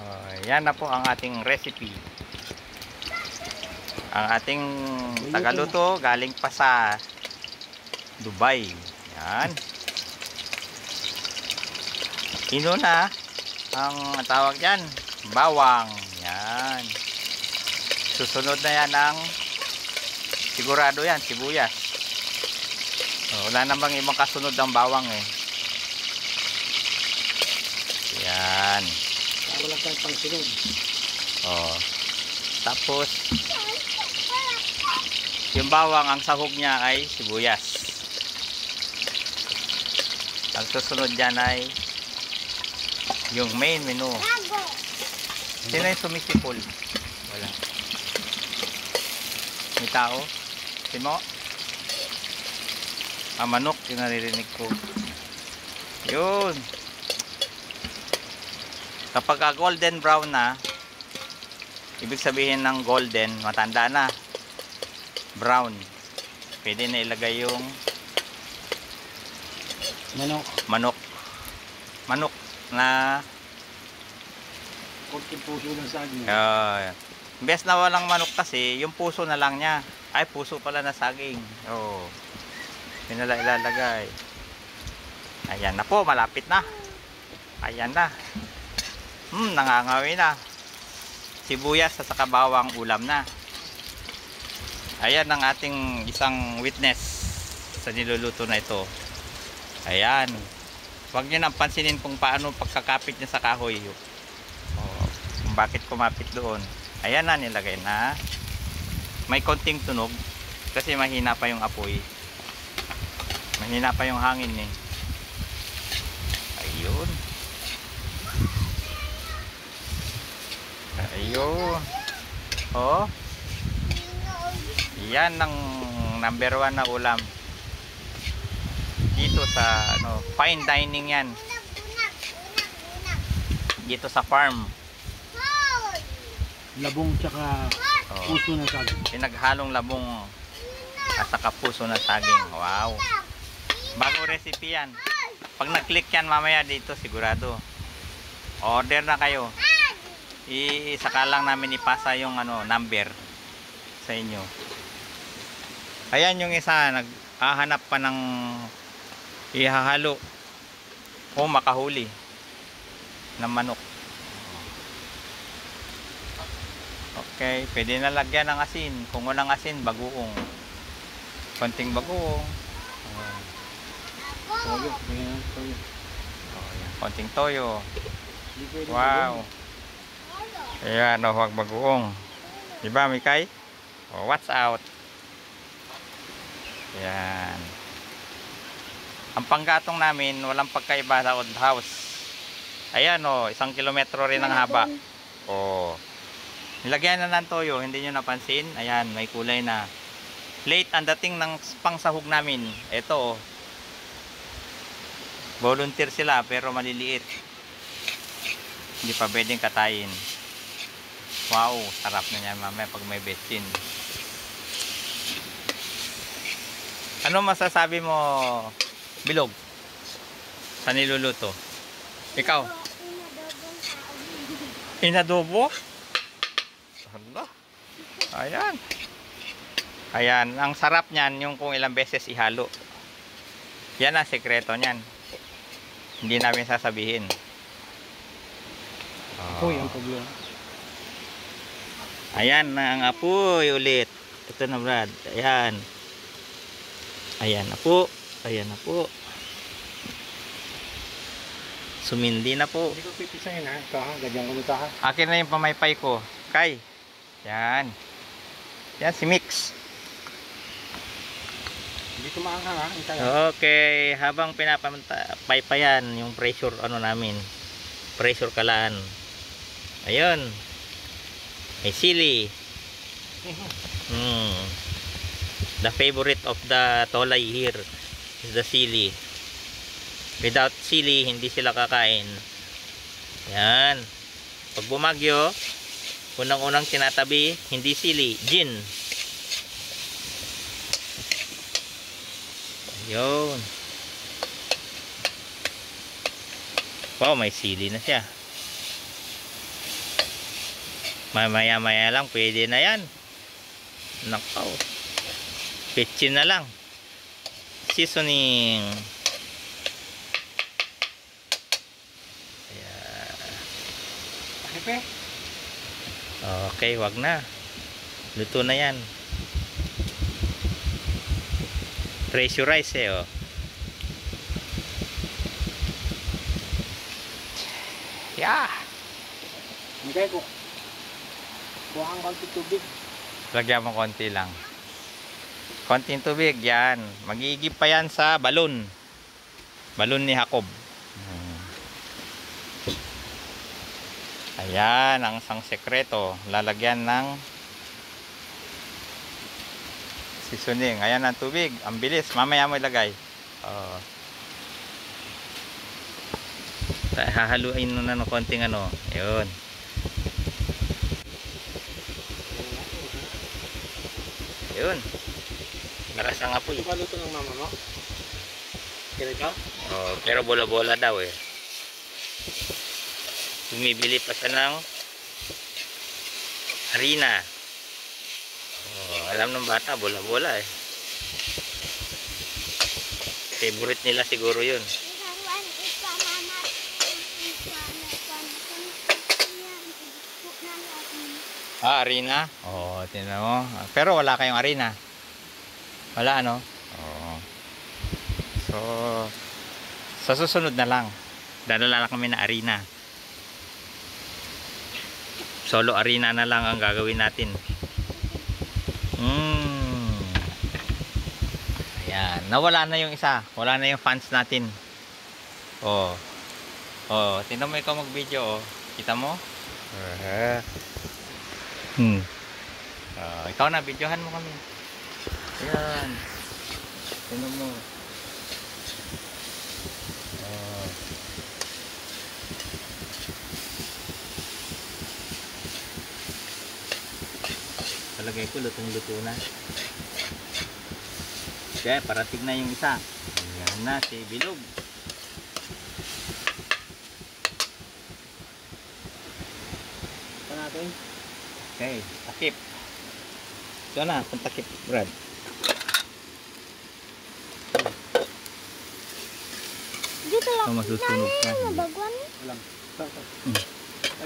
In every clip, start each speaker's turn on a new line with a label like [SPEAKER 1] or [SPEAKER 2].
[SPEAKER 1] Oh, yan na po ang ating recipe. Ang ating tagaluto galing pa sa Dubai. Yan. Inuna ang tawag yan, bawang. Yan. Susunod na yan ang sigurado yan, sibuyas. Oh, wala namang ibang kasunod ng bawang eh. Yan.
[SPEAKER 2] Wala tayong pangsunod.
[SPEAKER 1] Oh. Tapos yung bawang ang sahog niya ay sibuyas. Ang susunod diyan ay yung main menu. Sino yung sumisipol? Wala. May tao? Sino? Ah, manok yung naririnig ko. Yun. Kapag ka golden brown na, ibig sabihin ng golden, matanda na. Brown. Pwede na ilagay yung
[SPEAKER 2] Manok.
[SPEAKER 1] manok. Manok na
[SPEAKER 2] Kunting puso ng saging.
[SPEAKER 1] uh, best na walang manok kasi, yung puso na lang niya. Ay, puso pala na saging. Oo. Yun na lang ilalagay. Ayan na po, malapit na. Ayan na. Hmm, nangangawi na. Sibuyas at saka bawang ulam na. Ayan ang ating isang witness sa niluluto na ito. Ayan. Huwag nyo nang pansinin kung paano pagkakapit niya sa kahoy. Oh, kung bakit kumapit doon. Ayan na, nilagay na. May konting tunog kasi mahina pa yung apoy. Mahina pa yung hangin eh. Ayun. Ayun. Oh. Yan ang number one na ulam. Dito sa ano, fine dining yan. Dito sa farm.
[SPEAKER 2] Labong tsaka
[SPEAKER 1] Oh.
[SPEAKER 2] puso ng saging.
[SPEAKER 1] Pinaghalong labong at saka puso na saging. Wow. Bagong recipe yan. Pag nag-click yan mamaya dito sigurado. Order na kayo. I saka lang namin ipasa yung ano number sa inyo. Ayan yung isa naghahanap pa ng ihahalo o makahuli ng manok. Okay, pwede na lagyan ng asin. Kung walang asin, bagoong. Konting bagoong.
[SPEAKER 2] Toyo.
[SPEAKER 1] Oh. Konting toyo. Wow. Ayan, oh, huwag bagoong. Diba, Mikay? Oh, watch out. Yan. Ang panggatong namin, walang pagkaiba sa old house. Ayan, oh, isang kilometro rin ang haba. Oh. Nilagyan na ng toyo, hindi nyo napansin. Ayan, may kulay na. Late ang dating ng pangsahog namin. Ito, oh. Volunteer sila, pero maliliit. Hindi pa pwedeng katayin. Wow, sarap na yan mamaya pag may betsin. Ano masasabi mo, Bilog? Sa niluluto? Ikaw? Inadobo? Hala. Ayan. Ayan, ang sarap niyan yung kung ilang beses ihalo. Yan ang sekreto niyan. Hindi namin sasabihin.
[SPEAKER 2] Apoy ang problema.
[SPEAKER 1] Ayan na ang apoy ulit. Ito na Brad. Ayan. Ayan na po. Ayan na po. Sumindi na po.
[SPEAKER 2] Hindi ko pipisahin ha. Ito ha. Nito ha.
[SPEAKER 1] Akin na yung pamaypay ko. Kay. Yan. Yan si Mix.
[SPEAKER 2] Hindi ko maanghang ha.
[SPEAKER 1] Okay. Habang pinapaypayan yung pressure ano namin. Pressure kalaan. Ayun. May sili. Hmm. The favorite of the tolay here is the sili. Without sili, hindi sila kakain. Yan. Pag bumagyo, unang-unang tinatabi, hindi sili, gin. Yun. Wow, may sili na siya. Mamaya maya lang, pwede na yan. Nakaw. Pitchin na lang. Seasoning. Ayan. Okay, wag na. Luto na yan. Pressurize eh, oh. Yeah.
[SPEAKER 2] Hindi ko. Kuha kang konti tubig.
[SPEAKER 1] Lagyan mo konti lang. Konting tubig, yan. Magigib pa yan sa balon. Balon ni Jacob. Ayan, ang isang sekreto. Lalagyan ng seasoning. Ayan ang tubig. Ang bilis. Mamaya mo ilagay. Oh. Hahaluin mo na ng konting ano. Ayun. Ayun. Lakas ang apoy.
[SPEAKER 2] Ito ba luto ng mama mo? Ganito?
[SPEAKER 1] Oh, pero bola-bola daw eh. Bumibili pa siya ng harina. Oh, alam ng bata, bola-bola eh. Favorite nila siguro yun.
[SPEAKER 3] Laruan ipa mama ipa na kan yan ibuk na natin.
[SPEAKER 1] Ah, harina? Oo, oh, tinan mo. Pero wala kayong harina. Wala ano? Oo. So, sa susunod na lang. Dadala lang kami na harina. Solo harina na lang ang gagawin natin. Mm. Ayan. Nawala na yung isa. Wala na yung fans natin. Oh. Oh, tingnan mo ikaw mag-video oh. Kita mo? Uh Hmm. Ah, ikaw na, videohan mo kami. Ayan. Tingnan mo. Oh. Palagay ko, lutong-luto na. Kaya, parating na yung isa. Ayan na, si Bilog.
[SPEAKER 2] Natin.
[SPEAKER 1] Okay, takip. Ito na, pantakip, Brad.
[SPEAKER 3] Dito lang.
[SPEAKER 1] Oh, masusunog ka.
[SPEAKER 3] Mabagwan.
[SPEAKER 2] Alam. Ito.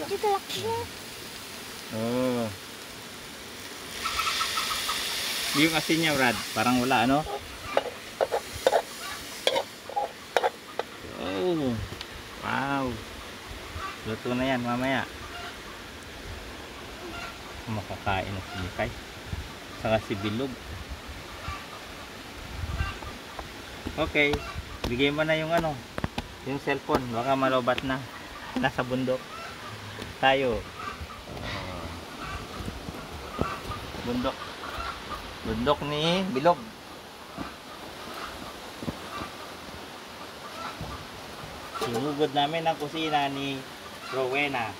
[SPEAKER 3] Dito lang.
[SPEAKER 1] Oh. Yung asin niya, Brad, parang wala, ano? Oh. Wow. Luto na yan, mamaya. Makakain na si Mikay. Saka si Bilog. Okay. Bigay mo na yung ano, yung cellphone. Baka malobat na. Nasa bundok. Tayo. Bundok. Bundok ni Bilog. Sinugod namin ang kusina ni Rowena.